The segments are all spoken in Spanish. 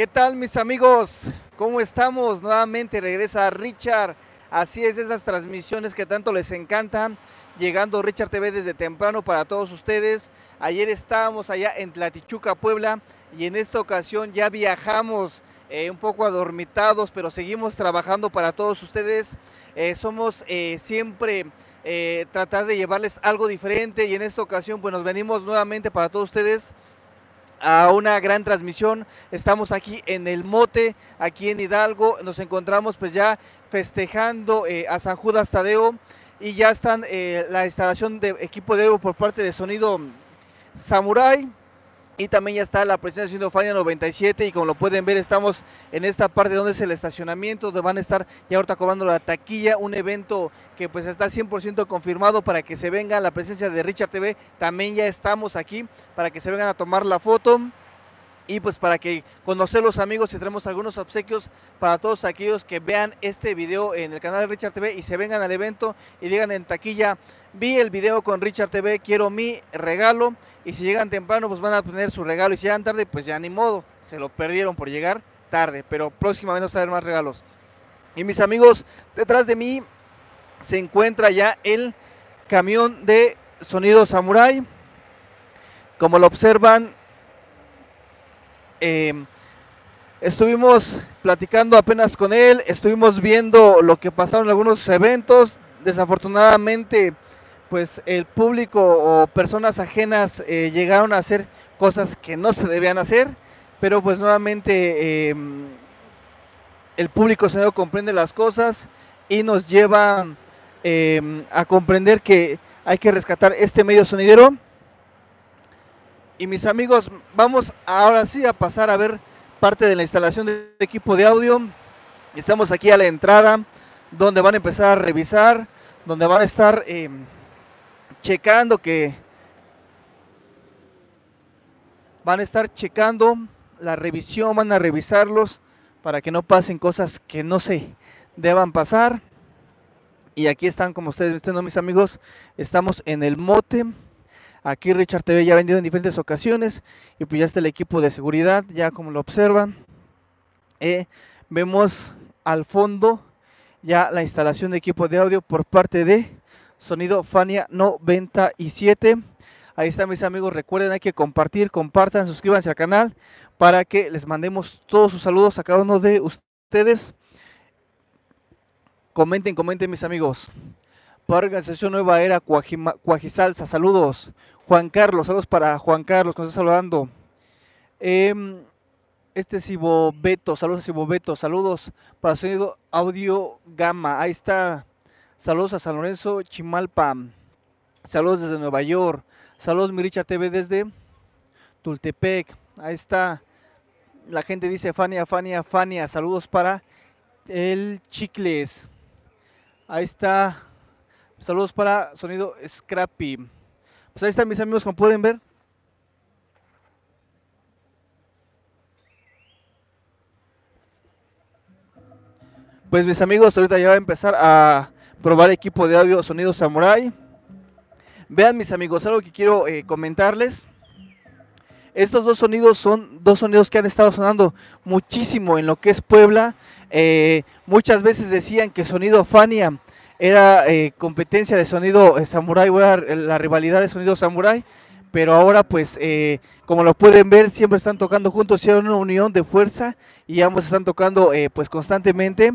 ¿Qué tal mis amigos? ¿Cómo estamos? Nuevamente regresa Richard. Así es, esas transmisiones que tanto les encantan. Llegando Richard TV desde temprano para todos ustedes. Ayer estábamos allá en Tlatichuca, Puebla, y en esta ocasión ya viajamos eh, un poco adormitados, pero seguimos trabajando para todos ustedes. Eh, somos eh, siempre tratar de llevarles algo diferente y en esta ocasión pues nos venimos nuevamente para todos ustedes a una gran transmisión. Estamos aquí en el Mote, aquí en Hidalgo. Nos encontramos pues ya festejando eh, a San Judas Tadeo y ya están eh, la instalación de equipo de Evo por parte de Sonido Samurai. Y también ya está la presencia de Fania 97 y como lo pueden ver estamos en esta parte donde es el estacionamiento, donde van a estar ya ahorita cobrando la taquilla, un evento que pues está 100% confirmado para que se venga la presencia de Richard TV, también ya estamos aquí para que se vengan a tomar la foto y pues para que conocer los amigos y tenemos algunos obsequios para todos aquellos que vean este video en el canal de Richard TV y se vengan al evento y digan en taquilla, vi el video con Richard TV, quiero mi regalo y si llegan temprano pues van a tener su regalo y si llegan tarde pues ya ni modo, se lo perdieron por llegar tarde, pero próximamente vamos a ver más regalos. Y mis amigos, detrás de mí se encuentra ya el camión de sonido samurai. Como lo observan, em, estuvimos platicando apenas con él, estuvimos viendo lo que pasaron en algunos eventos. Desafortunadamente, pues el público o personas ajenas eh, llegaron a hacer cosas que no se debían hacer, pero pues nuevamente em, el público se comprende las cosas y nos lleva em, a comprender que hay que rescatar este medio sonidero. Y mis amigos, vamos ahora sí a pasar a ver parte de la instalación de equipo de audio. Estamos aquí a la entrada, donde van a empezar a revisar, donde van a estar... Checando que van a estar checando la revisión, van a revisarlos para que no pasen cosas que no se deban pasar. Y aquí están, como ustedes ven, mis amigos, estamos en el mote. Aquí Richard TV ya ha vendido en diferentes ocasiones y pues ya está el equipo de seguridad, ya como lo observan. Eh, vemos al fondo ya la instalación de equipo de audio por parte de sonido Fania 97. Ahí están mis amigos, recuerden hay que compartir, compartan, suscríbanse al canal para que les mandemos todos sus saludos a cada uno de ustedes. Comenten, comenten mis amigos. Para Organización Nueva Era Cuajisalsa, saludos. Juan Carlos, saludos para Juan Carlos, que nos está saludando. Em, este es Ivo Beto, saludos a Ivo Beto, saludos para sonido audio gama. Ahí está Saludos a San Lorenzo, Chimalpa. Saludos desde Nueva York. Saludos Miricha TV desde Tultepec. Ahí está. La gente dice Fania, Fania, Fania. Saludos para el Chicles. Ahí está. Saludos para Sonido Scrappy. Pues ahí están mis amigos, como pueden ver. Pues mis amigos, ahorita ya va a empezar a probar equipo de audio sonido samurai. Vean mis amigos, algo que quiero eh, comentarles. Estos dos sonidos son dos sonidos que han estado sonando muchísimo en lo que es Puebla. Eh, muchas veces decían que sonido Fania era eh, competencia de sonido Samurai, la rivalidad de sonido Samurai. Pero ahora pues, como lo pueden ver, siempre están tocando juntos, hay una unión de fuerza y ambos están tocando pues constantemente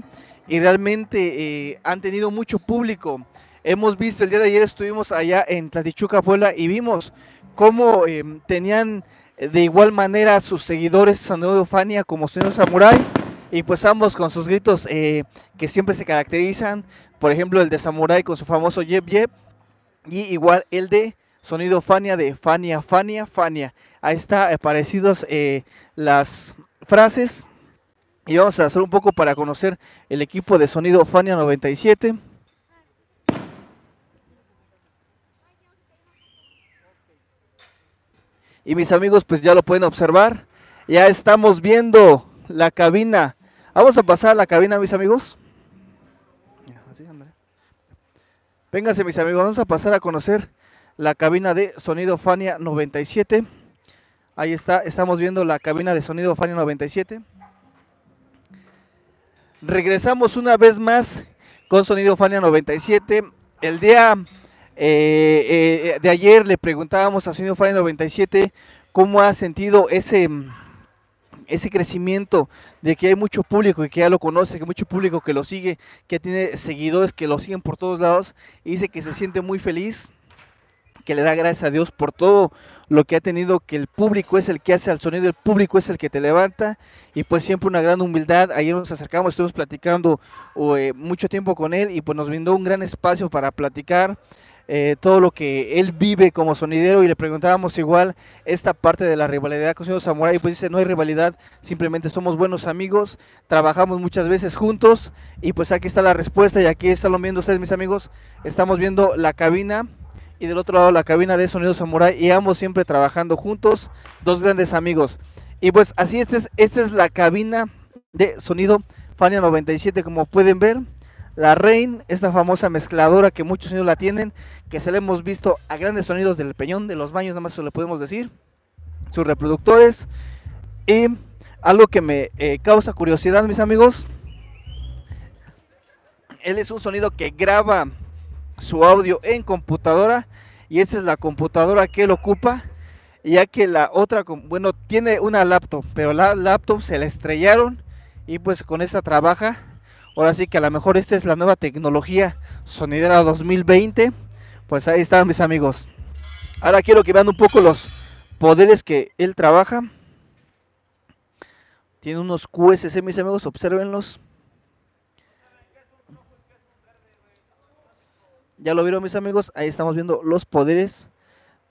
y realmente eh, han tenido mucho público. Hemos visto, el día de ayer estuvimos allá en Tlatichuca, Puebla, y vimos cómo em, tenían de igual manera sus seguidores Sonido Fania como Sonido Samurai, y pues ambos con sus gritos eh, que siempre se caracterizan, por ejemplo el de Samurai con su famoso Yep Yep, y igual el de Sonido Fania de Fania, Fania, Fania. Ahí está eh, parecidos las frases y vamos a hacer un poco para conocer el equipo de sonido Fania 97. Y mis amigos pues ya lo pueden observar. Ya estamos viendo la cabina. Vamos a pasar a la cabina mis amigos. Vénganse mis amigos, vamos a pasar a conocer la cabina de sonido Fania 97. Ahí está, estamos viendo la cabina de sonido Fania 97. Regresamos una vez más con Sonido Fania 97. El día eh, eh, de ayer le preguntábamos a Sonido Fania 97 cómo ha sentido ese, ese crecimiento de que hay mucho público y que ya lo conoce, que mucho público que lo sigue, que tiene seguidores que lo siguen por todos lados y dice que se siente muy feliz, que le da gracias a Dios por todo lo que ha tenido, que el público es el que hace al sonido, el público es el que te levanta. Y pues siempre una gran humildad. Ayer nos acercamos, estuvimos platicando eh, mucho tiempo con él y pues nos brindó un gran espacio para platicar. Eh, todo lo que él vive como sonidero. Y le preguntábamos igual esta parte de la rivalidad con Sonido Samurai. Pues dice no hay rivalidad, simplemente somos buenos amigos, trabajamos muchas veces juntos y pues aquí está la respuesta y aquí están viendo ustedes mis amigos, estamos viendo la cabina y del otro lado la cabina de Sonido Samurai y ambos siempre trabajando juntos, dos grandes amigos. Y pues así esta es, esta es la cabina de Sonido Fania 97 como pueden ver. La Rain, esta famosa mezcladora que muchos sonidos la tienen, que se la hemos visto a grandes sonidos del peñón, de los baños, nada más eso le podemos decir. Sus reproductores. Y algo que me eh, causa curiosidad, mis amigos. Él es un sonido que graba su audio en computadora y esta es la computadora que él ocupa ya que la otra bueno tiene una laptop pero la laptop se la estrellaron y pues con esta trabaja. Ahora sí que a lo mejor esta es la nueva tecnología sonidera 2020 pues ahí están mis amigos. Ahora quiero que vean un poco los poderes que él trabaja. Tiene unos QSC mis amigos observenlos Ya lo vieron mis amigos, ahí estamos viendo los poderes,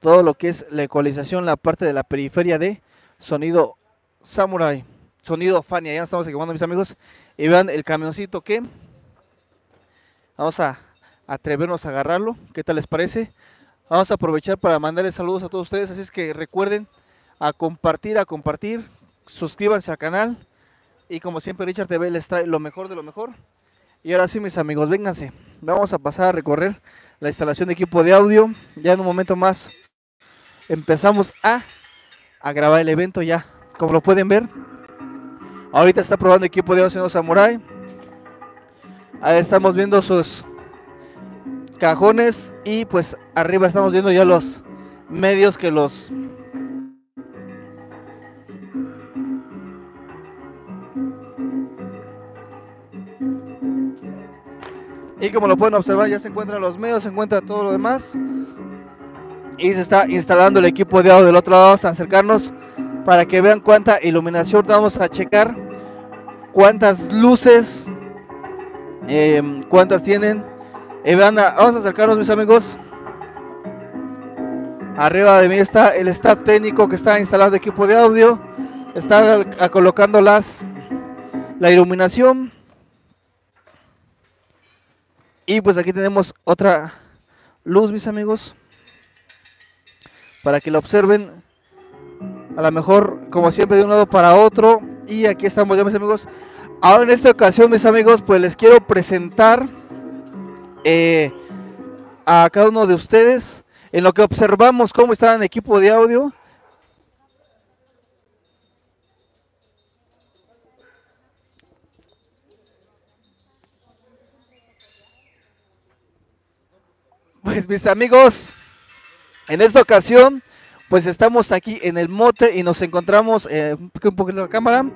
todo lo que es la ecualización, la parte de la periferia de sonido Samurai, sonido Fania, ya estamos equipando mis amigos. Y vean el camioncito que vamos a atrevernos a agarrarlo, ¿qué tal les parece? Vamos a aprovechar para mandarles saludos a todos ustedes, así es que recuerden a compartir, a compartir, suscríbanse al canal y como siempre Richard TV les trae lo mejor de lo mejor. Y ahora sí mis amigos, vénganse vamos a pasar a recorrer la instalación de equipo de audio. Ya en un momento más empezamos a, a grabar el evento ya. Como lo pueden ver, ahorita está probando equipo de audio señor Samurai. Ahí estamos viendo sus cajones y pues arriba estamos viendo ya los medios que los Y como lo pueden observar, ya se encuentran los medios, se encuentra todo lo demás. Y se está instalando el equipo de audio del otro lado. Vamos a acercarnos para que vean cuánta iluminación. Vamos a checar cuántas luces, em, cuántas tienen. vamos a acercarnos, mis amigos. Arriba de mí está el staff técnico que está instalando equipo de audio. Está colocando las, la iluminación. Y pues aquí tenemos otra luz, mis amigos. Para que la observen. A lo mejor, como siempre, de un lado para otro. Y aquí estamos ya, mis amigos. Ahora en esta ocasión, mis amigos, pues les quiero presentar eh, a cada uno de ustedes. En lo que observamos cómo está el equipo de audio. Pues mis amigos, en esta ocasión, pues estamos aquí en el mote y nos encontramos, eh, un poquito la cámara,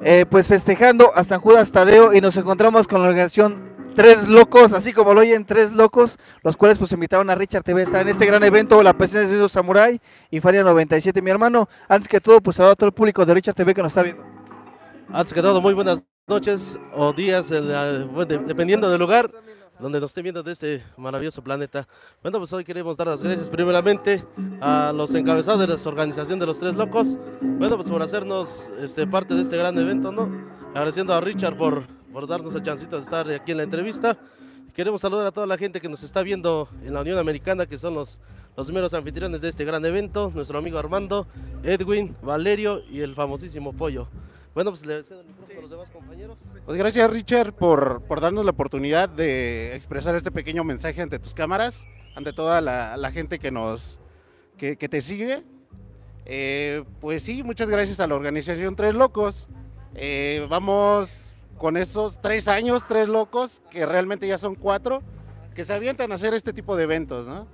eh, pues festejando a San Judas Tadeo y nos encontramos con la organización Tres Locos, así como lo oyen, Tres Locos, los cuales pues invitaron a Richard TV a estar en este gran evento, la presencia de Samurai y Faria 97. Mi hermano, antes que todo, pues saludo a todo el público de Richard TV que nos está viendo. Antes que todo, muy buenas noches o días, dependiendo del lugar donde nos estén viendo de este maravilloso planeta. Bueno, pues hoy queremos dar las gracias primeramente a los encabezados de la organización de los Tres Locos, bueno, pues por hacernos este, parte de este gran evento, ¿no? Agradeciendo a Richard por, por darnos el chancito de estar aquí en la entrevista. Queremos saludar a toda la gente que nos está viendo en la Unión Americana, que son los, los primeros anfitriones de este gran evento, nuestro amigo Armando, Edwin, Valerio y el famosísimo Pollo. Bueno, pues le cedo el micrófono a los demás compañeros. Pues gracias Richard por, por, darnos la oportunidad de expresar este pequeño mensaje ante tus cámaras, ante toda la, gente que nos que, te sigue. Eh, pues sí, muchas gracias a la organización Tres Locos. Eh, vamos con esos tres años, tres locos, que realmente ya son cuatro, que se avientan a hacer este tipo de eventos, ¿no?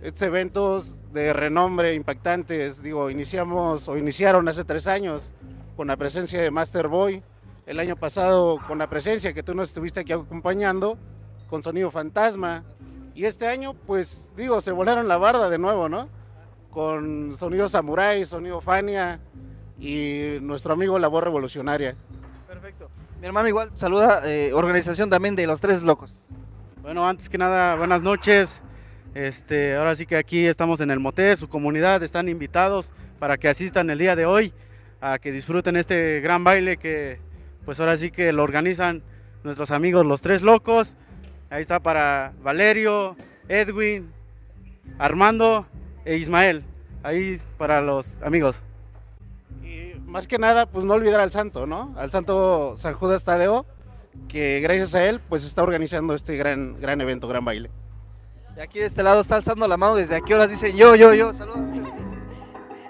Estos eventos de renombre impactantes, digo, iniciamos o iniciaron hace tres años con la presencia de Master Boy, el año pasado con la presencia que tú nos estuviste aquí acompañando, con Sonido Fantasma, y este año, pues digo, se volaron la barda de nuevo, ¿no? Con Sonido Samurai, Sonido Fania y nuestro amigo La Voz Revolucionaria. Perfecto. Mi hermano igual saluda, eh, organización también de Los Tres Locos. Bueno, antes que nada, buenas noches. Este, ahora sí que aquí estamos en el Moté, su comunidad, están invitados para que asistan el día de hoy, a que disfruten este gran baile que pues ahora sí que lo organizan nuestros amigos los tres locos. Ahí está para Valerio, Edwin, Armando e Ismael. Ahí para los amigos. Y más que nada, pues no olvidar al santo, ¿no? Al santo San Judas Tadeo, que gracias a él, pues está organizando este gran, gran evento, gran baile. Y aquí de este lado está alzando la mano desde aquí horas dicen yo, yo, yo, saludos.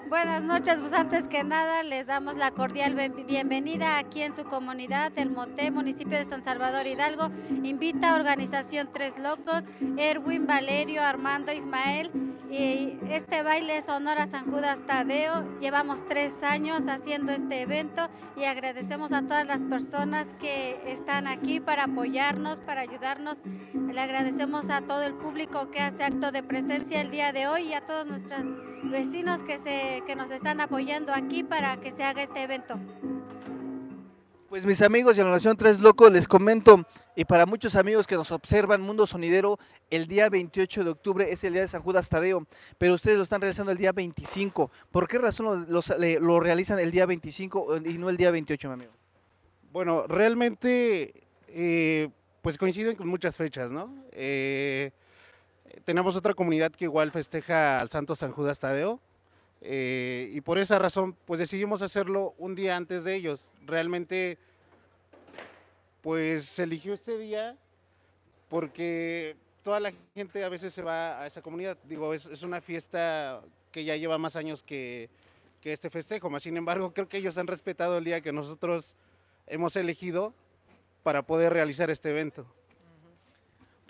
Buenas noches, pues antes que nada les damos la cordial bienvenida aquí en su comunidad, el Moté, municipio de San Salvador Hidalgo. Invita a Organización Tres Locos, Erwin, Valerio, Armando, Ismael. Y este baile es honor a San Judas Tadeo. Llevamos tres años haciendo este evento y agradecemos a todas las personas que están aquí para apoyarnos, para ayudarnos. Le agradecemos a todo el público que hace acto de presencia el día de hoy y a todos nuestros vecinos que, se, que nos están apoyando aquí para que se haga este evento. Pues mis amigos de la Nación Tres Locos les comento, y para muchos amigos que nos observan, Mundo Sonidero, el día 28 de octubre es el día de San Judas Tadeo, pero ustedes lo están realizando el día 25. ¿Por qué razón lo, lo, lo realizan el día 25 y no el día 28, mi amigo? Bueno, realmente, eh, pues coinciden con muchas fechas, ¿no? Eh, tenemos otra comunidad que igual festeja al Santo San Judas Tadeo. Eh, y por esa razón, pues decidimos hacerlo un día antes de ellos. Realmente, pues se eligió este día porque toda la gente a veces se va a esa comunidad. Digo, es, una fiesta que ya lleva más años que, que este festejo. Más sin embargo, creo que ellos han respetado el día que nosotros hemos elegido para poder realizar este evento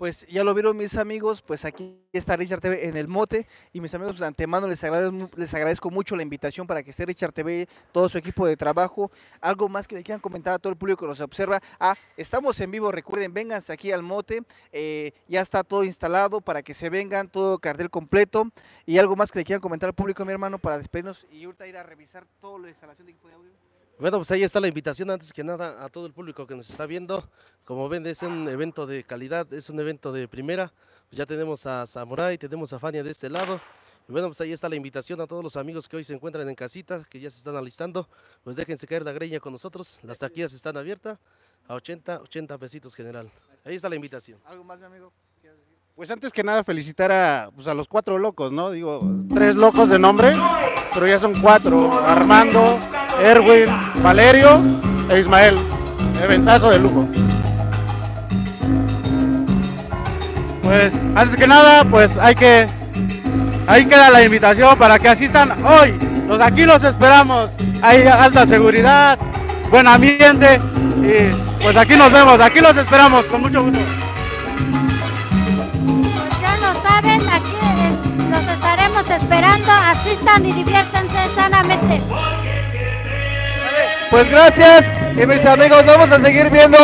pues ya lo vieron mis amigos, pues aquí está Richard TV en el mote y mis amigos pues, de antemano les agradezco, les agradezco mucho la invitación para que esté Richard TV, todo su equipo de trabajo. Algo más que le quieran comentar a todo el público que nos observa. Ah, estamos en vivo, recuerden, vénganse aquí al mote, eh, ya está todo instalado para que se vengan, todo cartel completo. Y algo más que le quieran comentar al público, mi hermano, para despedirnos y ahorita ir a revisar toda la instalación de equipo de audio. Bueno, pues ahí está la invitación antes que nada a todo el público que nos está viendo. Como ven, es un evento de calidad, es un evento de primera. Pues ya tenemos a Samurai, tenemos a Fania de este lado. Y bueno, pues ahí está la invitación a todos los amigos que hoy se encuentran en casita, que ya se están alistando. Pues déjense caer la greña con nosotros. Las taquillas están abiertas a 80, 80 pesitos general. Ahí está la invitación. ¿Algo más, mi amigo? Pues antes que nada felicitar a, pues a los cuatro locos, ¿no? Digo, tres locos de nombre, pero ya son cuatro. Armando, Erwin, Valerio e Ismael. Eventazo de lujo. Pues antes que nada, pues hay que ahí queda la invitación para que asistan hoy. Los aquí los esperamos. Hay alta seguridad, buen ambiente y pues aquí nos vemos. Aquí los esperamos con mucho gusto. Pues ya lo saben, aquí eh, los estaremos esperando. Asistan y diviértanse sanamente. Pues gracias y mis amigos, vamos a seguir viendo.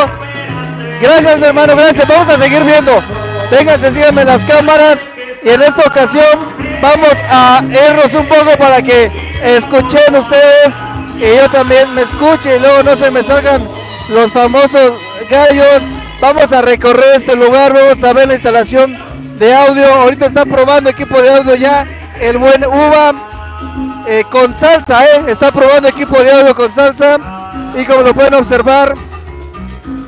Gracias mi hermano, gracias, vamos a seguir viendo. Vénganse, síganme las cámaras y en esta ocasión vamos a irnos un poco para que escuchen ustedes y yo también me escuche y luego no se me salgan los famosos gallos. Vamos a recorrer este lugar, vamos a ver la instalación de audio. Ahorita está probando equipo de audio ya el buen Uva eh, con salsa, ¿eh? Está probando equipo de audio con salsa. Y como lo pueden observar,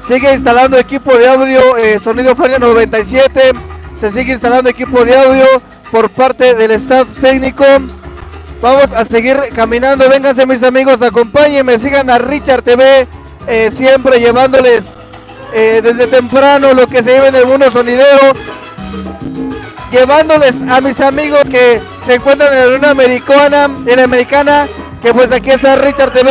sigue instalando equipo de audio eh, Sonido Fania 97. Se sigue instalando equipo de audio por parte del staff técnico. Vamos a seguir caminando. Vénganse mis amigos, acompáñenme, sigan a Richard TV, siempre llevándoles desde temprano lo que se lleva en el mundo sonidero llevándoles a mis amigos que se encuentran en la Unión Americana, en la Americana, que pues aquí está Richard TV.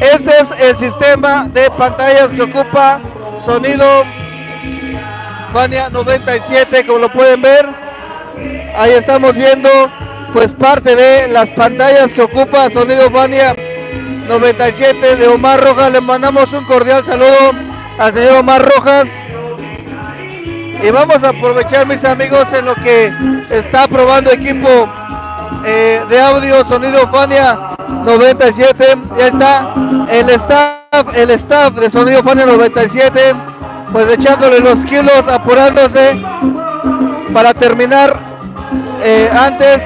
Este es el sistema de pantallas que ocupa sonido Fania 97, como lo pueden ver. Ahí estamos viendo pues parte de las pantallas que ocupa sonido Fania 97 de Omar Rojas. Le mandamos un cordial saludo al señor Omar Rojas. Y vamos a aprovechar mis amigos en lo que está probando equipo eh, de audio sonido Fania 97. Ya está el staff, el staff de sonido Fania 97, pues echándole los kilos, apurándose para terminar eh, antes.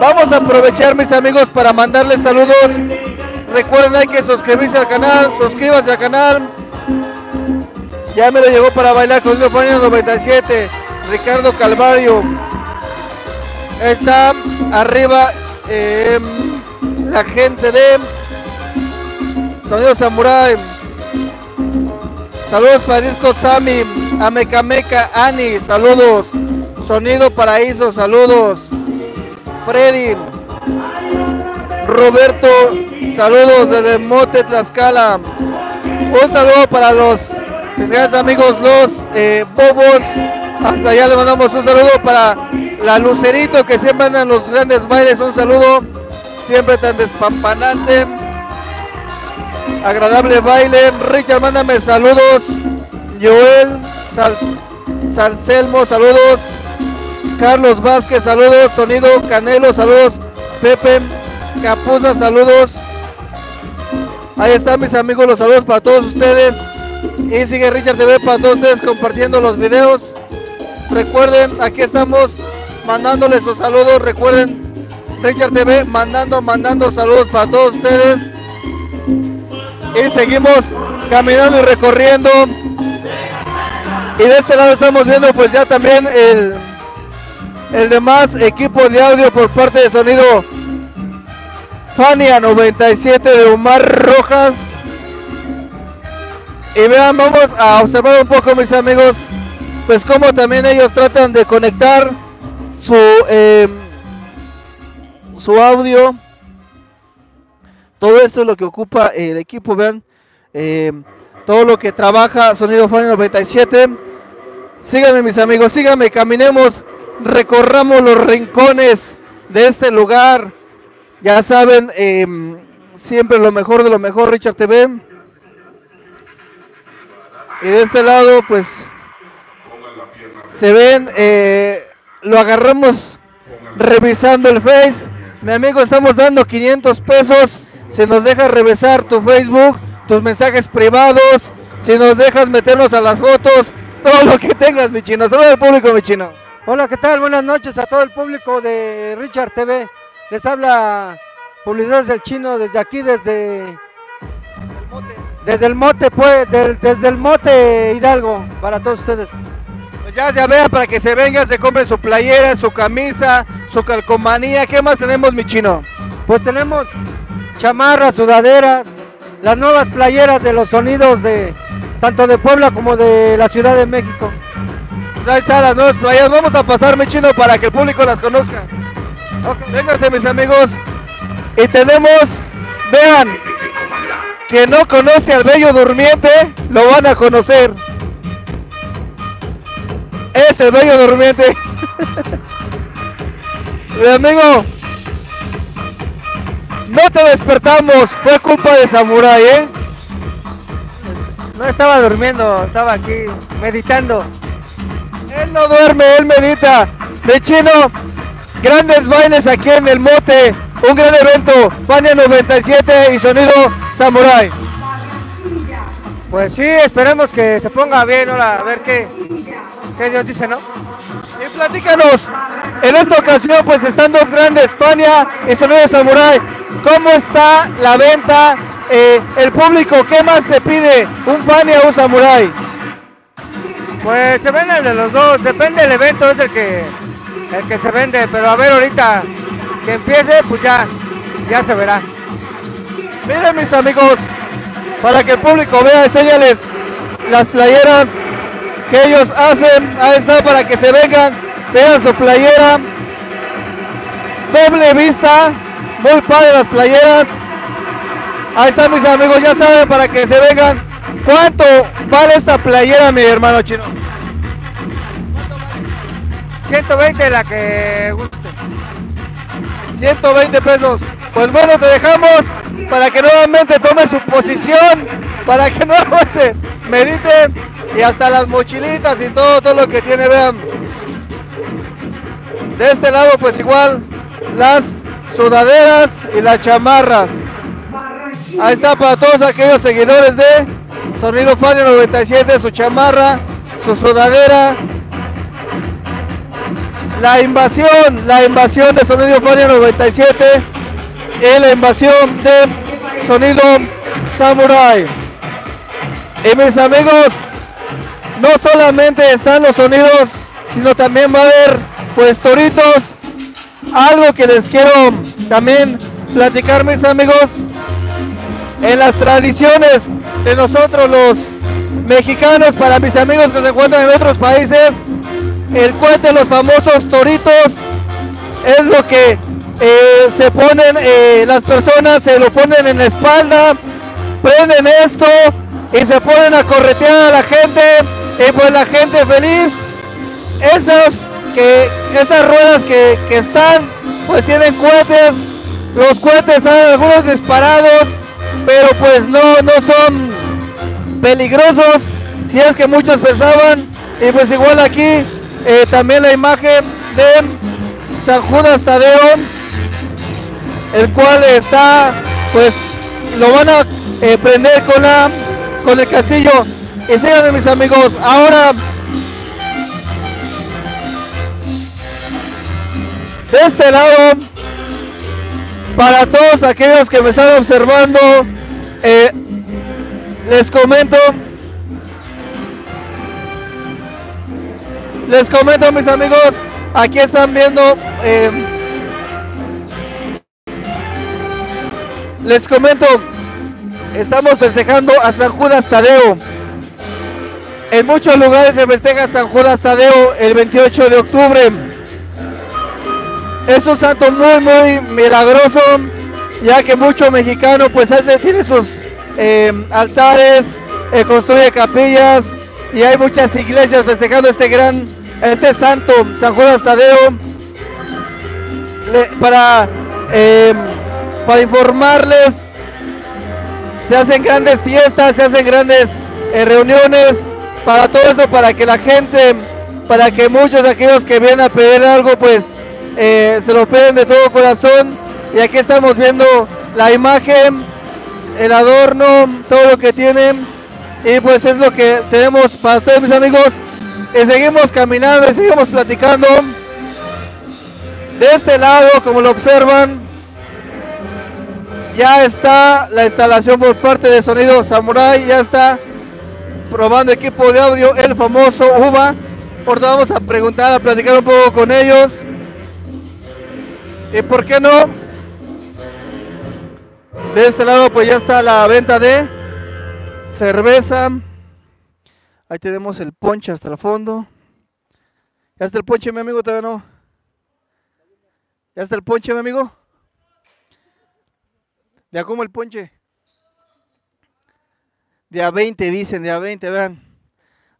Vamos a aprovechar mis amigos para mandarles saludos. Recuerden hay que suscribirse al canal, suscríbanse al canal. Ya me lo llegó para bailar con Fania 97. Ricardo Calvario. Está arriba eh, la gente de Sonido Samurai. Saludos para Disco Sami, Amecameca, Ani, saludos. Sonido Paraíso, saludos. Freddy, Roberto, saludos desde Mote, Tlaxcala. Un saludo para los mis amigos, los eh, bobos. Hasta allá le mandamos un saludo para la Lucerito que siempre andan los grandes bailes. Un saludo siempre tan despampanante. Agradable baile. Richard, mándame saludos. Joel Sal, Salcelmo, saludos. Carlos Vázquez, saludos. Sonido Canelo, saludos. Pepe Capuza, saludos. Ahí están mis amigos, los saludos para todos ustedes. Y sigue Richard TV para todos ustedes compartiendo los videos. Recuerden, aquí estamos mandándoles sus saludos. Recuerden, Richard TV mandando, mandando saludos para todos ustedes. Y seguimos caminando y recorriendo. Y de este lado estamos viendo pues ya también el, el demás equipo de audio por parte de sonido Fania 97 de Omar Rojas. Y vean, vamos a observar un poco mis amigos, pues cómo también ellos tratan de conectar su, eh, su audio. Todo esto es lo que ocupa el equipo, vean. eh, todo lo que trabaja Sonido Fania 97. Síganme mis amigos, síganme, caminemos, recorramos los rincones de este lugar. Ya saben, eh, siempre lo mejor de lo mejor, Richard TV. Y de este lado, pues, se ven, eh, lo agarramos revisando el Face. Mi amigo, estamos dando 500 pesos. Si nos dejas revisar tu Facebook, tus mensajes privados, si nos dejas meternos a las fotos, todo lo que tengas, mi chino. Saludos al público, mi chino. Hola, ¿qué tal? Buenas noches a todo el público de Richard TV. Les habla Publicidades del Chino desde aquí, desde desde el mote, pues, del- desde el mote Hidalgo, para todos ustedes. Pues ya se vea para que se venga, se compre su playera, su camisa, su calcomanía. ¿Qué más tenemos, mi chino? Pues tenemos chamarras, sudaderas, las nuevas playeras de los sonidos de tanto de Puebla como de la Ciudad de México. Pues ahí están las nuevas playas. Vamos a pasar, mi chino, para que el público las conozca. Vénganse, mis amigos. Y tenemos, vean, que no conoce al bello durmiente, lo van a conocer. Es el bello durmiente. Mi amigo, no te despertamos, fue culpa de Samurai, ¿eh? No estaba durmiendo, estaba aquí meditando. Él no duerme, él medita. De chino, grandes bailes aquí en el mote. Un gran evento. Fania 97 y sonido Samurai. Pues sí, esperemos que se ponga bien ahora, a ver qué, qué Dios dice, ¿no? Y platícanos, en esta ocasión pues están dos grandes, Fania y Sonido Samurai. ¿Cómo está la venta? Eh, el público, ¿qué más te pide? ¿Un Fania o un Samurai? Pues se venden de los dos, depende del evento, es el que el que se vende, pero a ver ahorita que empiece, pues ya, ya se verá. Miren mis amigos, para que el público vea, enséñales las playeras que ellos hacen. Ahí está para que se vengan, vean su playera. Doble vista, muy padre las playeras. Ahí están mis amigos, ya saben para que se vengan. ¿Cuánto vale esta playera, mi hermano chino? 120 la que guste. 120 pesos. Pues bueno, te dejamos para que nuevamente tome su posición, para que nuevamente medite y hasta las mochilitas y todo, todo lo que tiene, vean. De este lado, pues igual las sudaderas y las chamarras. Ahí está para todos aquellos seguidores de Sonido Fania 97, su chamarra, su sudadera. La invasión, la invasión de Sonido Fania 97 la invasión de Sonido Samurai. Y mis amigos, no solamente están los sonidos, sino también va a haber pues toritos. Algo que les quiero también platicar mis amigos. En las tradiciones de nosotros los mexicanos, para mis amigos que se encuentran en otros países, el cuete, los famosos toritos, es lo que eh, se ponen, eh, las personas se lo ponen en la espalda, prenden esto y se ponen a corretear a la gente y pues la gente feliz. Esas, que, esas ruedas que, que están, pues tienen cohetes, los cohetes hay algunos disparados, pero pues no, no son peligrosos, si es que muchos pensaban, y pues igual aquí eh, también la imagen de San Judas Tadeo, el cual está, pues lo van a eh, prender con la con el castillo. Y síganme mis amigos, ahora de este lado, para todos aquellos que me están observando, eh, les comento, les comento mis amigos, aquí están viendo, eh, les comento, estamos festejando a San Judas Tadeo. En muchos lugares se festeja San Judas Tadeo el 28 de octubre. Es un santo muy, muy milagroso, ya que mucho mexicano pues tiene sus eh, altares, eh, construye capillas y hay muchas iglesias festejando este gran, este santo, San Judas Tadeo. Para, eh, para informarles, se hacen grandes fiestas, se hacen grandes eh, reuniones para todo eso, para que la gente, para que muchos de aquellos que vienen a pedir algo, pues eh, se lo piden de todo corazón. Y aquí estamos viendo la imagen, el adorno, todo lo que tienen. Y pues es lo que tenemos para ustedes, mis amigos. Y seguimos caminando y seguimos platicando. De este lado, como lo observan, ya está la instalación por parte de Sonido Samurai, ya está probando equipo de audio, el famoso UVA. Ahorita vamos a preguntar, a platicar un poco con ellos. ¿Y por qué no? De este lado pues ya está la venta de cerveza. Ahí tenemos el ponche hasta el fondo. ¿Ya está el ponche, mi amigo? Todavía no. ¿Ya está el ponche, mi amigo? ¿De a cómo el ponche? De a 20, dicen, de a 20, vean.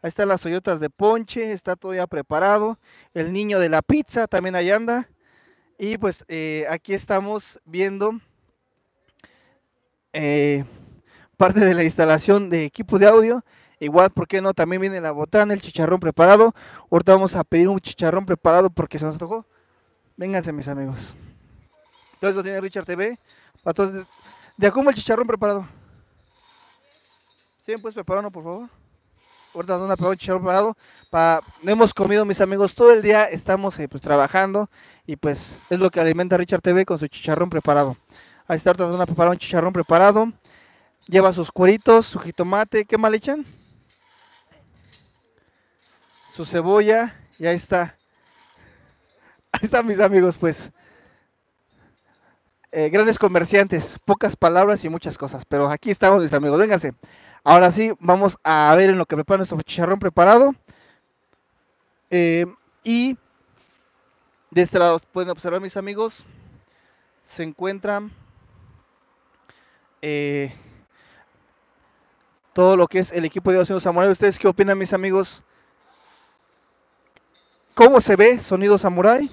Ahí están las hoyotas de ponche, está todo ya preparado. El niño de la pizza también ahí anda. Y pues eh, aquí estamos viendo eh, parte de la instalación de equipo de audio. Igual, ¿por qué no? También viene la botana, el chicharrón preparado. Ahorita vamos a pedir un chicharrón preparado porque se nos tocó. Vénganse, mis amigos. Todo eso tiene Richard TV. ¿De- ¿De a cómo el chicharrón preparado? ¿Sí me puedes preparar por favor? Ahorita nos van a chicharrón preparado. Pa... No hemos comido, mis amigos, todo el día estamos eh, pues, trabajando y pues es lo que alimenta Richard TV con su chicharrón preparado. Ahí está, ahorita nos van preparar un chicharrón preparado. Lleva sus cueritos, su jitomate, ¿qué más le echan? Su cebolla y ahí está. Ahí están mis amigos, pues. Eh, grandes comerciantes, pocas palabras y muchas cosas. Pero aquí estamos, mis amigos, vénganse. Ahora sí, vamos a ver en lo que prepara nuestro chicharrón preparado. Eh, y de este lado pueden observar, mis amigos, se encuentran eh, todo lo que es el equipo de Sonido Samurai. ¿Ustedes qué opinan, mis amigos? ¿Cómo se ve Sonido Samurai?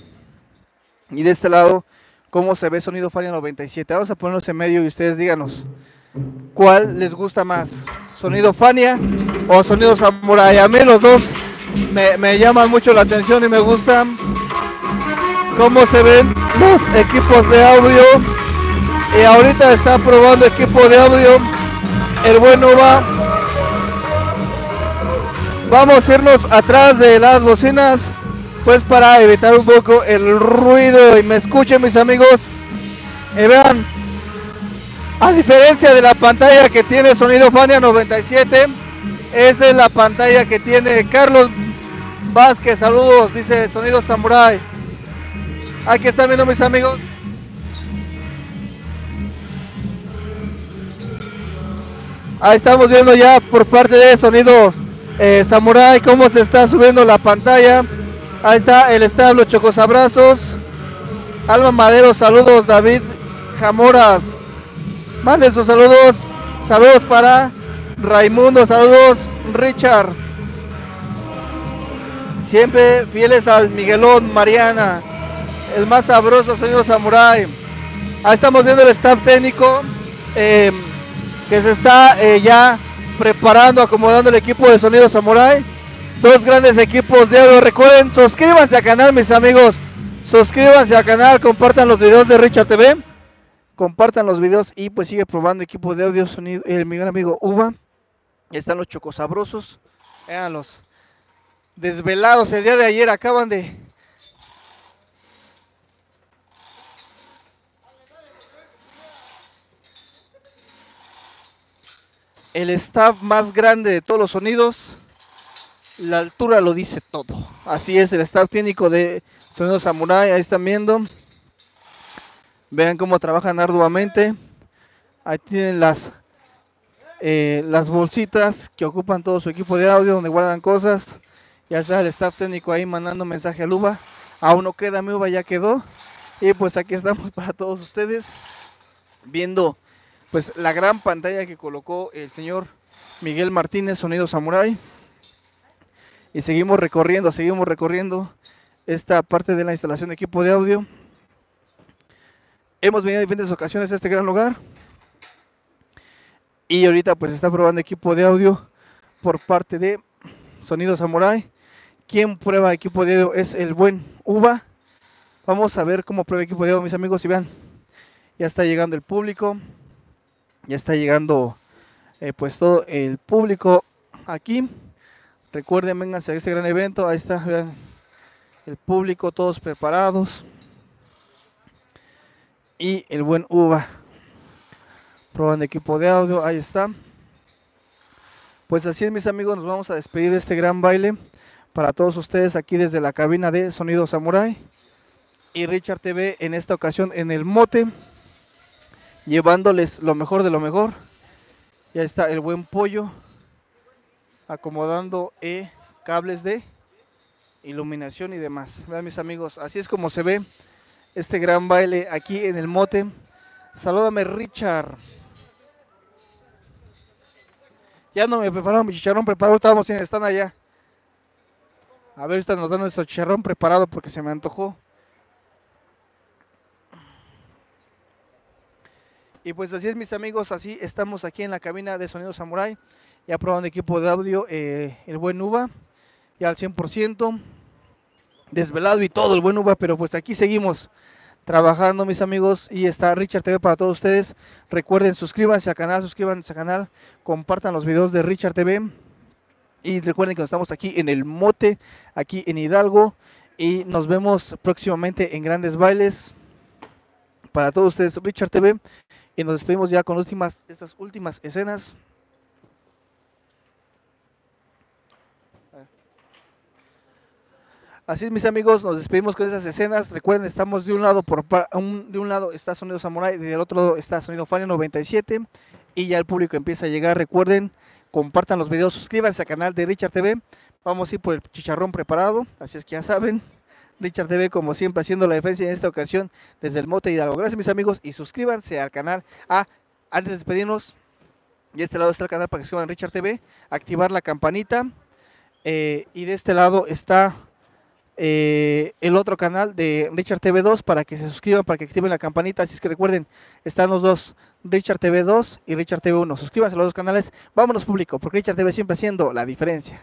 Y de este lado, ¿cómo se ve Sonido Fania 97? Vamos a ponerlos en medio y ustedes díganos, ¿cuál les gusta más? ¿Sonido Fania o Sonido Samurai? A mí los dos me, me llaman mucho la atención y me gustan. ¿Cómo se ven los equipos de audio? Y ahorita está probando equipo de audio. El bueno va. Vamos a irnos atrás de las bocinas. Pues para evitar un poco el ruido y me escuchen mis amigos. Vean. A diferencia de la pantalla que tiene Sonido Fania 97. Esa es la pantalla que tiene Carlos Vázquez. Saludos, dice Sonido Samurai. Aquí están viendo mis amigos. Ahí estamos viendo ya por parte de Sonido eh, Samurai cómo se está subiendo la pantalla. Ahí está el establo Chocos Abrazos. Alma Madero, saludos. David Jamoras, mande sus saludos. Saludos para Raimundo, saludos. Richard. Siempre fieles al Miguelón, Mariana. El más sabroso sonido Samurai. Ahí estamos viendo el staff técnico. eh, que se está eh, ya preparando, acomodando el equipo de Sonido Samurai. Dos grandes equipos de audio. Recuerden, suscríbanse al canal, mis amigos. Suscríbanse al canal, compartan los videos de Richard TV. Compartan los videos y pues sigue probando equipo de audio, sonido. El mi gran amigo Uva. Están los chocosabrosos. Veanlos. Desvelados el día de ayer acaban de. el staff más grande de todos los sonidos. La altura lo dice todo. Así es, el staff técnico de Sonido Samurai. Ahí están viendo. Vean cómo trabajan arduamente. Ahí tienen las, eh, las bolsitas que ocupan todo su equipo de audio, donde guardan cosas. Ya está el staff técnico ahí mandando mensaje al UVA. Aún no queda, mi UVA ya quedó. Y pues aquí estamos para todos ustedes. Viendo pues la gran pantalla que colocó el señor Miguel Martínez, Sonido Samurai. Y seguimos recorriendo, seguimos recorriendo esta parte de la instalación de equipo de audio. Hemos venido en diferentes ocasiones a este gran lugar. Y ahorita pues está probando equipo de audio por parte de Sonido Samurai. Quien prueba equipo de audio es el buen Uva. Vamos a ver cómo prueba equipo de audio, mis amigos. Y vean, ya está llegando el público ya está llegando eh, pues todo el público aquí recuerden vénganse a este gran evento ahí está vean el público todos preparados. Y el buen uva. Probando equipo de audio ahí está. Pues así es mis amigos nos vamos a despedir de este gran baile para todos ustedes aquí desde la cabina de sonido samurai y Richard TV en esta ocasión en el mote llevándoles lo mejor de lo mejor. Ya está el buen pollo acomodando eh, cables de iluminación y demás. Vean mis amigos, así es como se ve este gran baile aquí en el mote. Salúdame Richard. Ya no me prepararon mi chicharrón preparado, estábamos en están allá. A ver, están nos dando nuestro chicharrón preparado porque se me antojó. Y pues así es mis amigos, así estamos aquí en la cabina de Sonido Samurai, ya probando equipo de audio, eh, el buen Uva, ya al 100%, desvelado y todo el buen Uva, pero pues aquí seguimos trabajando mis amigos y está Richard TV para todos ustedes. Recuerden, suscríbanse al canal, suscríbanse al canal, compartan los videos de Richard TV y recuerden que estamos aquí en el Mote, aquí en Hidalgo y nos vemos próximamente en Grandes Bailes. Para todos ustedes, Richard TV. Y nos despedimos ya con últimas, estas últimas escenas. Así es, mis amigos, nos despedimos con esas escenas. Recuerden, estamos de un lado por un, de un lado está Sonido Samurai, y del otro lado está Sonido Fania 97 y ya el público empieza a llegar. Recuerden, compartan los videos, suscríbanse al canal de Richard TV. Vamos a ir por el chicharrón preparado, así es que ya saben. Richard TV, como siempre, haciendo la defensa en esta ocasión desde el Mote Hidalgo. Gracias, mis amigos, y suscríbanse al canal a antes de despedirnos, de este lado está el canal para que se Richard TV, activar la campanita. eh, y de este lado está eh, el otro canal de Richard TV 2 para que se suscriban, para que activen la campanita. Así es que recuerden, están los dos, Richard TV 2 y Richard TV 1. Suscríbanse a los dos canales. Vámonos público, porque Richard TV siempre haciendo la diferencia.